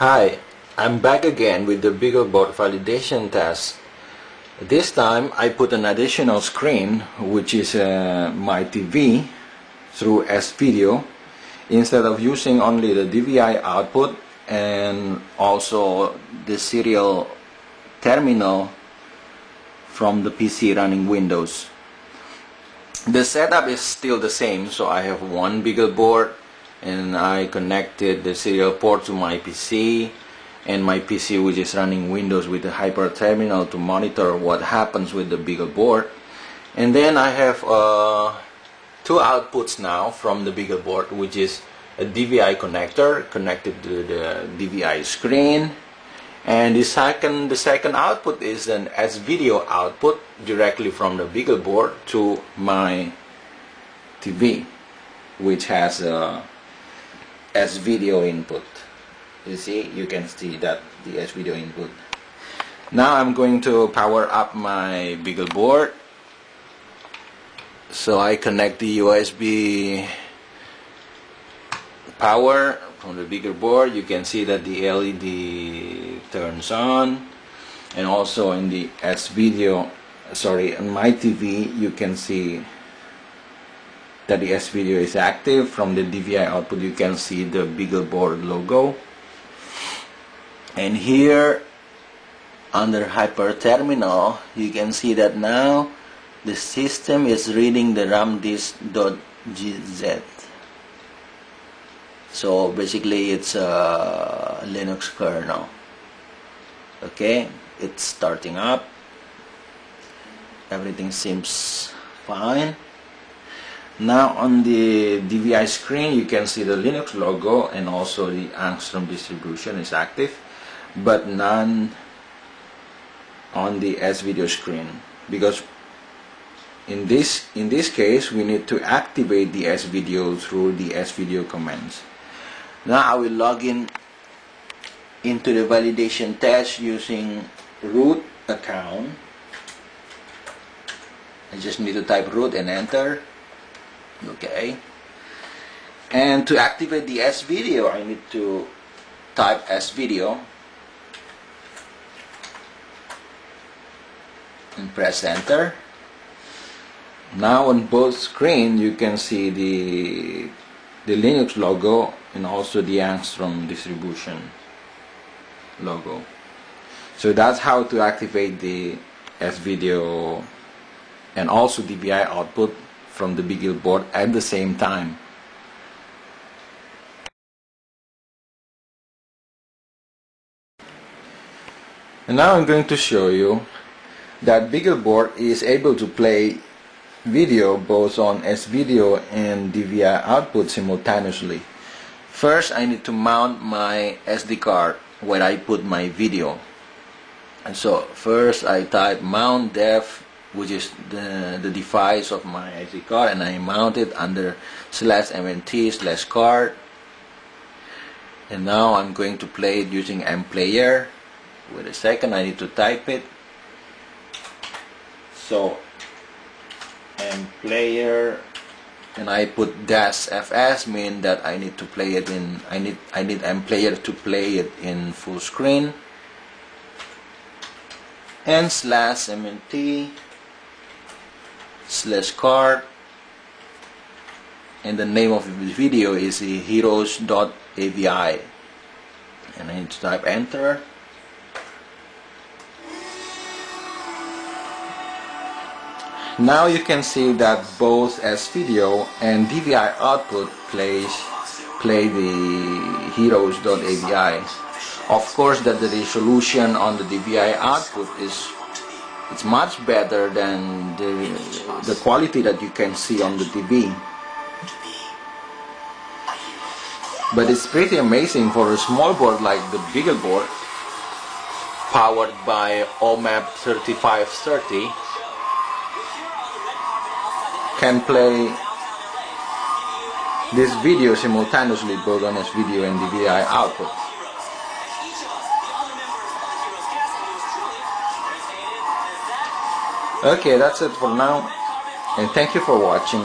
Hi, I'm back again with the BeagleBoard validation test. This time I put an additional screen which is uh, my TV through S-Video instead of using only the DVI output and also the serial terminal from the PC running Windows. The setup is still the same so I have one BeagleBoard and I connected the serial port to my PC and my PC which is running Windows with the hyper terminal to monitor what happens with the BeagleBoard and then I have uh, two outputs now from the BeagleBoard which is a DVI connector connected to the DVI screen. And the second the second output is an S video output directly from the BeagleBoard to my TV which has a S video input. You see you can see that the S video input. Now I'm going to power up my BeagleBoard so I connect the USB power from the BeagleBoard you can see that the LED turns on. And also in the S video sorry on my TV you can see that the S video is active from the DVI output you can see the BeagleBoard logo. And here under hyper terminal you can see that now the system is reading the ramdisk.gz so basically it's a Linux kernel. Okay it's starting up. Everything seems fine now on the DVI screen you can see the Linux logo and also the Angstrom distribution is active but none on the S video screen. Because in this in this case we need to activate the S video through the S video commands. Now I will log in into the validation test using root account. I just need to type root and enter okay. And to activate the S video I need to type S video. And press enter. Now on both screen you can see the the Linux logo and also the Angstrom distribution logo. So that's how to activate the S video and also DVI output from the BeagleBoard at the same time. And now I'm going to show you that BeagleBoard is able to play video both on S-Video and DVI output simultaneously. First I need to mount my SD card where I put my video. And so first I type mount dev which is the, the device of my SD card and I mount it under slash mnt slash card. And now I'm going to play it using mplayer wait a second I need to type it. So mplayer and I put dash fs mean that I need to play it in I need I need mplayer to play it in full screen. And slash mnt slash card. And the name of the video is heroes.avi and I need to type enter. Now you can see that both S video and DVI output plays play the heroes.avi of course that the resolution on the DVI output is it's much better than the, the quality that you can see on the TV but it's pretty amazing for a small board like the BeagleBoard powered by OMAP 3530 can play this video simultaneously both on S video and DVI output Okay, that's it for now. And thank you for watching.